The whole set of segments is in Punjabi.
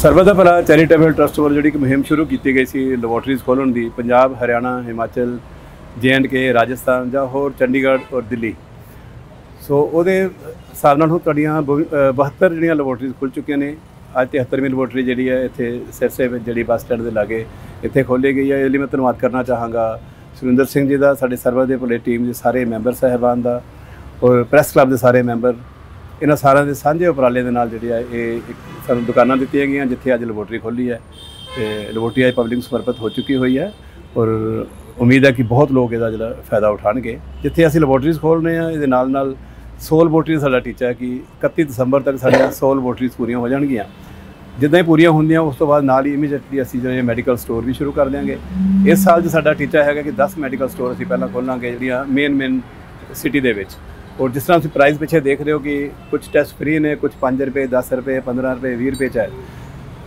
ਸਰਬਤ ਭਲਾ ਚੈਰੀਟੇਬਲ ਟਰਸਟ ਵੱਲੋਂ ਜਿਹੜੀ ਇੱਕ ਮੁਹਿੰਮ ਸ਼ੁਰੂ ਕੀਤੀ ਗਈ ਸੀ ਲੈਬੋਰਟਰੀਜ਼ ਖੋਲ੍ਹਣ ਦੀ ਪੰਜਾਬ ਹਰਿਆਣਾ ਹਿਮਾਚਲ ਕੇ ਰਾਜਸਥਾਨ ਜਾਂ ਹੋਰ ਚੰਡੀਗੜ੍ਹ ਔਰ ਦਿੱਲੀ। ਸੋ ਉਹਦੇ ਹਿਸਾਬ ਨਾਲ ਹੁਣ ਤੁਹਾਡੀਆਂ ਬਵ- ਅ, 72 ਜਿਹੜੀਆਂ ਲੈਬੋਰਟਰੀਜ਼ ਖੁੱਲ ਚੁੱਕੀਆਂ ਨੇ ਅੱਜ 73ਵੀਂ ਲੈਬੋਰਟਰੀ ਜਿਹੜੀ ਹੈ ਇੱਥੇ ਸਿਰਸੇ ਵਿੱਚ ਜਿਹੜੀ ਬੱਸ ਸਟੈਂਡ ਦੇ ਲਾਗੇ ਇੱਥੇ ਖੋਲ੍ਹੀ ਗਈ ਹੈ। ਇਸ ਲਈ ਮੈਂ ਧੰਨਵਾਦ ਕਰਨਾ ਚਾਹਾਂਗਾ। ਸੁਰਿੰਦਰ ਸਿੰਘ ਜੀ ਦਾ, ਸਾਡੇ ਸਰਬਤ ਦੇ ਭਲੇ ਟੀਮ ਦੇ ਸਾਰੇ ਮੈਂਬਰ ਸਾਹਿਬਾਨ ਦਾ ਔਰ ਪ੍ਰੈਸ ਕਲੱਬ ਦੇ ਸਾਰੇ ਮੈਂਬਰ ਇਹਨਾਂ ਸਾਰਿਆਂ ਦੇ ਸਾਂਝੇ ਉਪਰਾਲੇ ਦੇ ਨਾਲ ਜਿਹੜੀ ਆ ਇਹ ਇੱਕ ਸਾਨੂੰ ਦੁਕਾਨਾਂ ਦਿੱਤੀਆਂ ਗਈਆਂ, ਜਿੱਥੇ ਅੱਜ ਲੈਬੋਰਟਰੀ ਖੋਲ੍ਹੀ ਹੈ ਤੇ ਲੈਬੋਰਟਰੀ ਅੱਜ ਪਬਲਿਕ ਸਮਰਪਿਤ ਹੋ ਚੁੱਕੀ ਹੋਈ ਹੈ ਔਰ ਉਮੀਦ ਹੈ ਕਿ ਬਹੁਤ ਲੋਕ ਇਹਦਾ ਜਿਹੜਾ ਫਾਇਦਾ ਉਠਾਣਗੇ ਜਿੱਥੇ ਅਸੀਂ ਲੈਬੋਰਟਰੀਜ਼ ਖੋਲ੍ਹਨੇ ਆ, ਇਹਦੇ ਨਾਲ ਨਾਲ 100 ਲੈਬੋਰਟਰੀ ਸਾਡਾ ਟੀਚਾ ਹੈ ਕਿ 31 ਦਸੰਬਰ ਤੱਕ ਸਾਡੀਆਂ 100 ਲੈਬੋਰਟਰੀਜ਼ ਪੂਰੀਆਂ ਹੋ ਜਾਣਗੀਆਂ। ਜਿੱਦਾਂ ਹੀ ਪੂਰੀਆਂ ਹੁੰਦੀਆਂ, ਉਸ ਤੋਂ ਬਾਅਦ ਨਾਲ ਹੀ ਇਮੀਡੀਏਟਲੀ ਅਸੀਂ ਜਿਹੜੇ ਮੈਡੀਕਲ ਸਟੋਰ ਵੀ ਸ਼ੁਰੂ ਕਰ ਦਿਆਂਗੇ। ਇਸ ਸਾਲ 'ਚ ਸਾਡਾ ਟੀਚਾ ਹੈਗਾ ਕਿ 10 ਮੈਡੀਕਲ ਸਟੋਰ ਅਸੀਂ ਪਹਿਲਾਂ ਖੋਲਾਂਗੇ, ਜਿਹੜੀਆਂ ਮੇਨ ਮੇਨ ਸਿਟੀ ਦੇ ਵਿੱਚ। ਔਰ ਜਿਸ ਤਰ੍ਹਾਂ ਤੁਸੀਂ ਪ੍ਰਾਈਸ ਪਿੱਛੇ ਦੇਖ ਰਹੇ ਹੋ ਕਿ ਕੁਝ ਟੈਸਟ ਫ੍ਰੀ ਨੇ ਕੁਝ 5 ਰੁਪਏ 10 ਰੁਪਏ 15 ਰੁਪਏ 20 ਰੁਪਏ ਚ ਹੈ।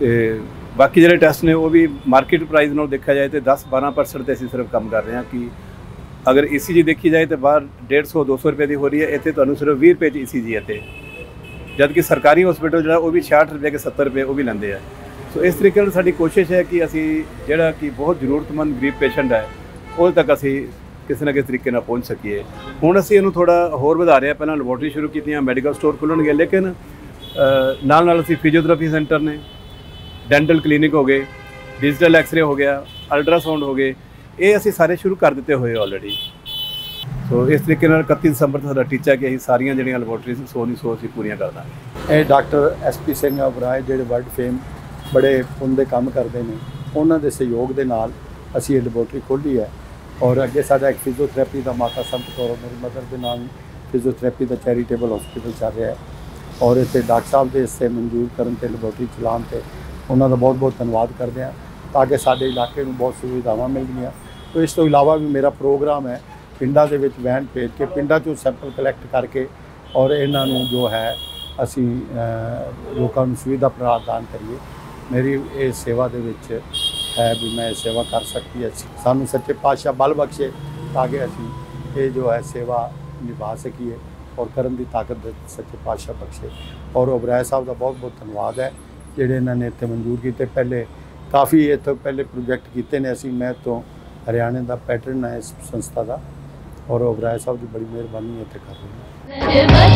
ਤੇ ਬਾਕੀ ਜਿਹੜੇ ਟੈਸਟ ਨੇ, ਉਹ ਵੀ ਮਾਰਕੀਟ ਪ੍ਰਾਈਸ ਨਾਲ ਦੇਖਿਆ ਜਾਏ ਤੇ 10 12% ਤੇ ਅਸੀਂ ਸਿਰਫ ਕੰਮ ਕਰ ਰਹੇ ਹਾਂ ਕਿ ਅਗਰ ECG ਦੇਖੀ ਜਾਏ ਤੇ ਬਾਹਰ 150 200 ਰੁਪਏ ਦੀ ਹੋ ਰਹੀ ਹੈ, ਇੱਥੇ ਤੁਹਾਨੂੰ ਸਿਰਫ 20 ਰੁਪਏ ਚ ECG ਹੈ ਤੇ ਜਦ ਕਿ ਸਰਕਾਰੀ ਹਸਪੀਟਲ ਜਿਹੜਾ ਉਹ ਵੀ 66 ਰੁਪਏ ਕੇ 70 ਰੁਪਏ ਉਹ ਵੀ ਲੈਂਦੇ ਆ। ਸੋ ਇਸ ਤਰੀਕੇ ਨਾਲ ਸਾਡੀ ਕੋਸ਼ਿਸ਼ ਹੈ ਕਿ ਅਸੀਂ ਜਿਹੜਾ ਕਿ ਬਹੁਤ ਜ਼ਰੂਰਤਮੰਦ ਗਰੀਬ ਪੇਸ਼ੈਂਟ ਹੈ ਉਹਦੇ ਤੱਕ ਅਸੀਂ ਕਿਸੇ ਨਾ ਕਿਸੇ ਤਰੀਕੇ ਨਾਲ ਪਹੁੰਚ ਸਕੀਏ। ਹੁਣ ਅਸੀਂ ਇਹਨੂੰ ਥੋੜਾ ਹੋਰ ਵਧਾ ਰਹੇ ਹਾਂ। ਪਹਿਲਾਂ ਲੈਬੋਰਟਰੀ ਸ਼ੁਰੂ ਕੀਤੀਆਂ ਮੈਡੀਕਲ ਸਟੋਰ ਖੁੱਲਣਗੇ, ਲੇਕਿਨ ਨਾਲ ਨਾਲ ਅਸੀਂ ਫਿਜ਼ੀਓਥੈਰੇਪੀ ਸੈਂਟਰ ਨੇ ਡੈਂਟਲ ਕਲੀਨਿਕ ਹੋ ਗਏ ਡਿਜੀਟਲ ਐਕਸ-ਰੇ ਹੋ ਗਿਆ ਅਲਟਰਾਸਾਊਂਡ ਹੋ ਗਏ, ਇਹ ਅਸੀਂ ਸਾਰੇ ਸ਼ੁਰੂ ਕਰ ਦਿੱਤੇ ਹੋਏ ਆਲਰੇਡੀ ਸੋ ਇਸ ਤਰੀਕੇ ਨਾਲ 31 ਦਸੰਬਰ ਤੱਕ ਸਾਡਾ ਟੀਚਾ ਕਿ ਅਸੀਂ ਸਾਰੀਆਂ ਜਿਹੜੀਆਂ ਲੈਬੋਰਟਰੀਜ਼ 100 ਦੀ 100 ਅਸੀਂ ਪੂਰੀਆਂ ਕਰ ਦਾਂਗੇ। ਇਹ ਡਾਕਟਰ ਐਸਪੀ ਸਿੰਘ ਅਬਰਾਏ ਜਿਹੜੇ ਵਰਲਡ ਫੇਮ ਬੜੇ ਪੁੰਨ ਦੇ ਕੰਮ ਕਰਦੇ ਨੇ, ਉਹਨਾਂ ਦੇ ਸਹਿਯੋਗ ਦੇ ਨਾਲ ਅਸੀਂ ਇਹ ਲੈਬੋਰਟਰੀ ਖੋਲ੍ਹੀ ਹੈ ਔਰ ਅੱਗੇ ਸਾਡਾ ਇੱਕ ਫਿਜ਼ੀਓਥੈਰੇਪੀ ਦਾ ਮਾਤਾ ਸੰਤ ਕੌਰ, ਮੇਰੀ ਮਦਰ ਦੇ ਨਾਲ ਫਿਜ਼ੀਓਥੈਰੇਪੀ ਦਾ ਚੈਰੀਟੇਬਲ ਹਸਪੀਟਲ ਚੱਲ ਰਿਹਾ ਹੈ ਔਰ ਇੱਥੇ ਡਾਕਟਰ ਸਾਹਿਬ ਦੇ ਇਸੇ ਮਨਜ਼ੂਰ ਕਰਨ ਤੇ ਲੈਬੋਰਟਰੀ ਚਲਾਉਣ ਤੇ ਉਹਨਾਂ ਦਾ ਬਹੁਤ ਬਹੁਤ ਧੰਨਵਾਦ ਕਰਦੇ ਹਾਂ ਤਾਂ ਕਿ ਸਾਡੇ ਇਲਾਕੇ ਨੂੰ ਬਹੁਤ ਸੁਵਿਧਾਵਾਂ ਮਿਲਣਗੀਆਂ ਤੇ ਇਸ ਤੋਂ ਇਲਾਵਾ ਵੀ ਮੇਰਾ ਪ੍ਰੋਗਰਾਮ ਹੈ ਪਿੰਡਾਂ ਦੇ ਵਿੱਚ ਵੈਨ ਭੇਜ ਕੇ ਪਿੰਡਾਂ 'ਚੋਂ ਸੈਂਪਲ ਕਲੈਕਟ ਕਰਕੇ ਔਰ ਇਹਨਾਂ ਨੂੰ ਜੋ ਹੈ ਅਸੀਂ ਲੋਕਾਂ ਨੂੰ ਸੁਵਿਧਾ ਪ੍ਰਦਾਨ ਕਰੀਏ। ਮੇਰੀ ਇਹ ਸੇਵਾ ਦੇ ਵਿੱਚ ਹੈ ਵੀ ਮੈਂ ਇਹ ਸੇਵਾ ਕਰ ਸਕਦੀ ਹਾਂ। ਸਾਨੂੰ ਸੱਚੇ ਪਾਤਸ਼ਾਹ ਬਲ ਬਖਸ਼ੇ ਤਾਂ ਕਿ ਅਸੀਂ ਇਹ ਜੋ ਹੈ ਸੇਵਾ ਨਿਭਾ ਸਕੀਏ ਔਰ ਕਰਨ ਦੀ ਤਾਕਤ ਸੱਚੇ ਪਾਤਸ਼ਾਹ ਬਖਸ਼ੇ। ਔਰ ਓਬਰਾਏ ਸਾਹਿਬ ਦਾ ਬਹੁਤ ਬਹੁਤ ਧੰਨਵਾਦ ਹੈ। ਜਿਹੜੇ ਇਹਨਾਂ ਨੇ ਇੱਥੇ ਮਨਜ਼ੂਰ ਕੀਤੇ। ਪਹਿਲੇ ਕਾਫੀ ਇੱਥੋਂ ਪਹਿਲੇ ਪ੍ਰੋਜੈਕਟ ਕੀਤੇ ਨੇ ਅਸੀਂ। ਮੈਂ ਤੋਂ ਹਰਿਆਣੇ ਦਾ ਪੈਟਰਨ ਹੈ ਇਸ ਸੰਸਥਾ ਦਾ। ਔਰ ਓਬਰਾਏ ਸਾਹਿਬ ਦੀ ਬੜੀ ਮਿਹਰਬਾਨੀ ਇੱਥੇ ਕਰ ਰਹੇ ਹਾਂ